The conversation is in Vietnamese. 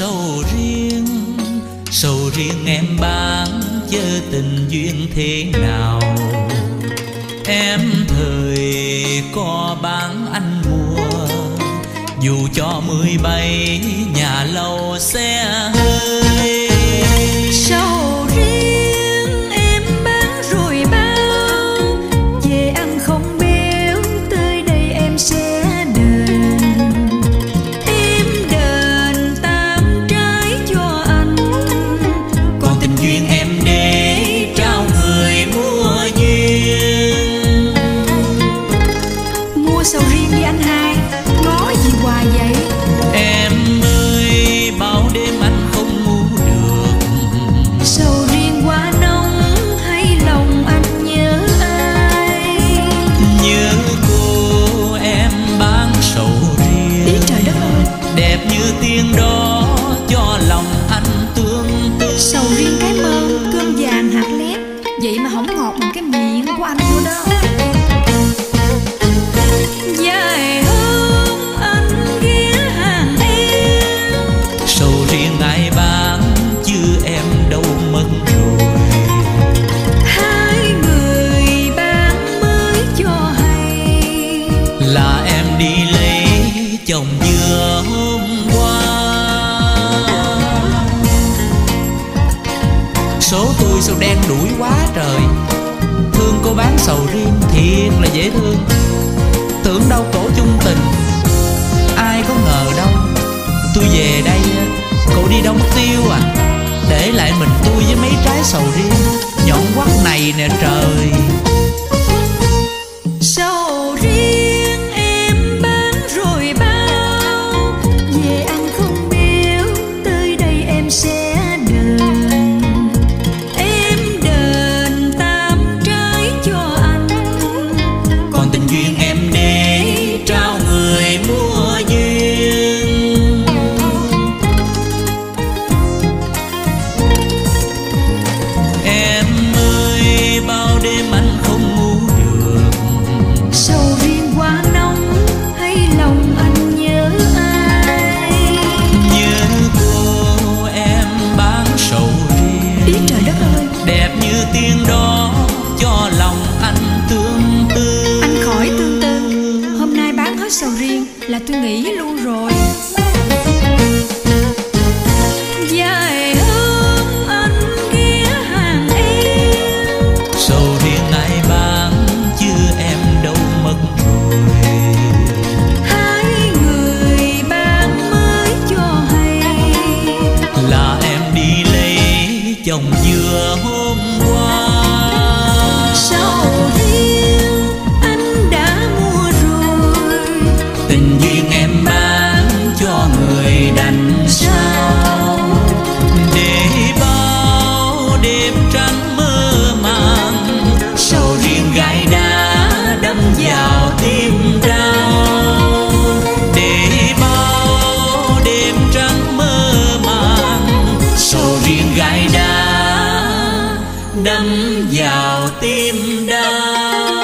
sầu riêng sầu riêng em bán chớ tình duyên thế nào. Em thời có bán anh mua, dù cho mười bảy nhà lâu xe hơi sầu đen đuổi quá trời. Thương cô bán sầu riêng thiệt là dễ thương. Tưởng đâu cổ chung tình ai có ngờ đâu. Tôi về đây á, cổ đi đâu mất tiêu à? Để lại mình tôi với mấy trái sầu riêng. Nhọn quắt này nè trời singing nghỉ luôn rồi. Dài hôm anh ghé hàng em. Sầu riêng ai bán chứ em đâu mất rồi hai người bán mới cho hay. Là em đi lấy chồng vừa hôm qua đêm trắng mơ màng. Sầu riêng gái đá đâm vào tim đau để bao đêm trắng mơ màng, sầu riêng gái đá đâm vào tim đau.